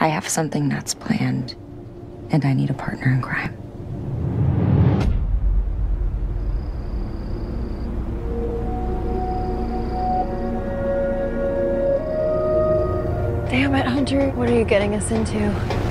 I have something that's planned, and I need a partner in crime. Damn it, Hunter. What are you getting us into?